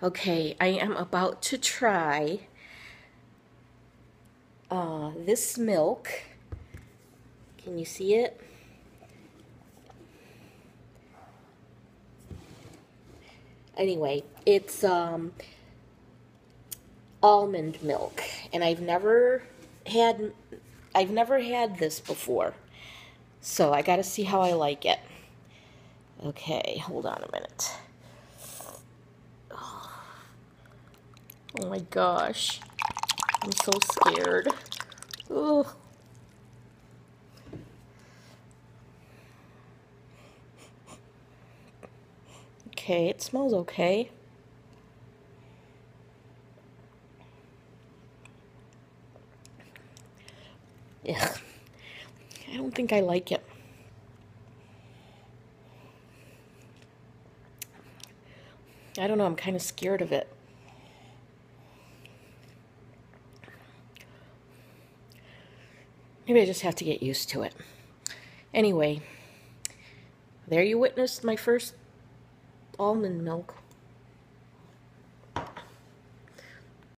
Okay, I am about to try uh, this milk. Can you see it? Anyway, it's um, almond milk, and I've never had I've never had this before, so I got to see how I like it. Okay, hold on a minute. Oh Oh my gosh. I'm so scared. Ugh. Okay, it smells okay. Ugh. I don't think I like it. I don't know, I'm kind of scared of it. Maybe I just have to get used to it. Anyway, there you witnessed my first almond milk.